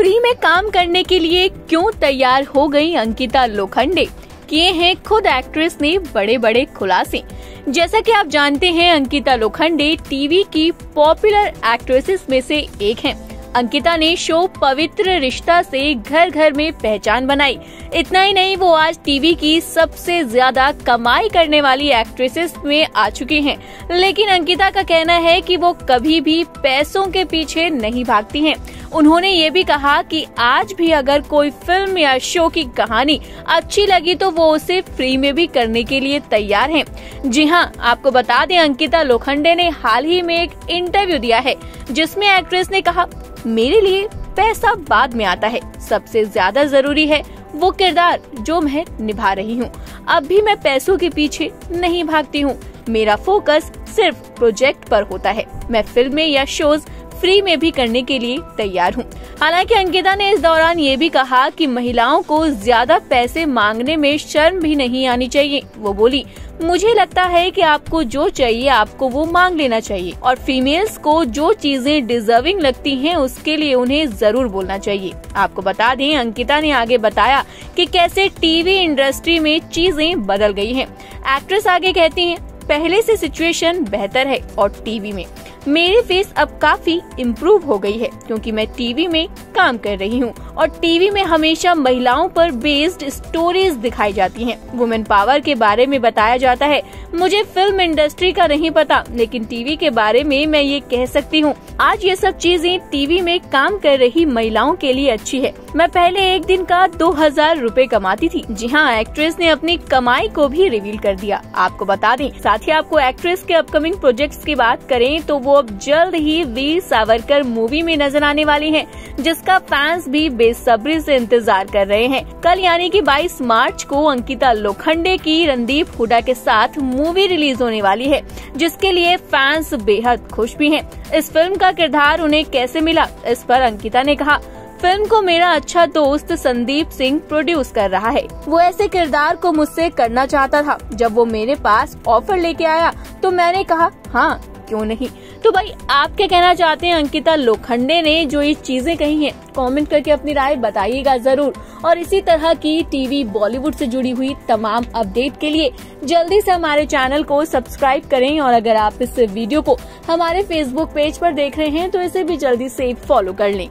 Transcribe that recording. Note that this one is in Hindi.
फ्री में काम करने के लिए क्यों तैयार हो गई अंकिता लोखंडे किए हैं खुद एक्ट्रेस ने बड़े बड़े खुलासे जैसा कि आप जानते हैं, अंकिता लोखंडे टीवी की पॉपुलर एक्ट्रेसेस में से एक हैं। अंकिता ने शो पवित्र रिश्ता से घर घर में पहचान बनाई इतना ही नहीं, वो आज टीवी की सबसे ज़्यादा कमाई करने वाली एक्ट्रेसेस में आ चुकी हैं। लेकिन अंकिता का कहना है कि वो कभी भी पैसों के पीछे नहीं भागती हैं। उन्होंने ये भी कहा कि आज भी अगर कोई फ़िल्म या शो की कहानी अच्छी लगी तो वो उसे फ्री में भी करने के लिए तैयार हैं। जी हाँ आपको बता दें, अंकिता लोखंडे ने हाल ही में एक इंटरव्यू दिया है, जिसमें एक्ट्रेस ने कहा, मेरे लिए पैसा बाद में आता है। सबसे ज़्यादा ज़रूरी है वो किरदार जो मैं निभा रही हूँ। अब भी मैं पैसों के पीछे नहीं भागती हूँ। मेरा फोकस सिर्फ़ प्रोजेक्ट पर होता है। मैं फ़िल्में या शोज़ फ्री में भी करने के लिए तैयार हूँ। हालाँकि अंकिता ने इस दौरान ये भी कहा कि महिलाओं को ज़्यादा पैसे मांगने में शर्म भी नहीं आनी चाहिए। वो बोली, मुझे लगता है कि आपको जो चाहिए, आपको वो मांग लेना चाहिए और फीमेल्स को जो चीज़ें डिजर्विंग लगती हैं, उसके लिए उन्हें ज़रूर बोलना चाहिए। आपको बता दें, अंकिता ने आगे बताया कि कैसे टीवी इंडस्ट्री में चीज़ें बदल गई हैं। एक्ट्रेस आगे कहती हैं, पहले से सिचुएशन बेहतर है और टीवी में। मेरी फेस अब काफ़ी इम्प्रूव हो गई है, क्योंकि मैं टीवी में काम कर रही हूँ और टीवी में हमेशा महिलाओं पर बेस्ड स्टोरीज दिखाई जाती हैं। वुमेन पावर के बारे में बताया जाता है। मुझे फ़िल्म इंडस्ट्री का नहीं पता, लेकिन टीवी के बारे में मैं ये कह सकती हूँ। आज ये सब चीज़ें टीवी में काम कर रही महिलाओं के लिए अच्छी है। मैं पहले एक दिन का दो हज़ार रूपए कमाती थी। जी हाँ एक्ट्रेस ने अपनी कमाई को भी रिवील कर दिया। आपको बता दें, साथ ही आपको एक्ट्रेस के अपकमिंग प्रोजेक्ट की बात करें तो वो अब जल्द ही वीर सावरकर मूवी में नज़र आने वाली है, जिसका फैंस भी बेसब्री से इंतज़ार कर रहे हैं। कल यानी कि 22 मार्च को अंकिता लोखंडे की रणदीप हुडा के साथ मूवी रिलीज़ होने वाली है, जिसके लिए फैंस बेहद खुश भी हैं। इस फ़िल्म का किरदार उन्हें कैसे मिला, इस पर अंकिता ने कहा, फ़िल्म को मेरा अच्छा दोस्त संदीप सिंह प्रोड्यूस कर रहा है। वो ऐसे किरदार को मुझसे करना चाहता था, जब वो मेरे पास ऑफ़र लेके आया तो मैंने कहा हाँ क्यों नहीं? तो भाई, आप क्या कहना चाहते हैं? अंकिता लोखंडे ने जो ये चीज़ें कही हैं कमेंट करके अपनी राय बताइएगा ज़रूर। और इसी तरह की टीवी बॉलीवुड से जुड़ी हुई तमाम अपडेट के लिए जल्दी से हमारे चैनल को सब्सक्राइब करें। और अगर आप इस वीडियो को हमारे फेसबुक पेज पर देख रहे हैं तो इसे भी जल्दी से फॉलो कर लें।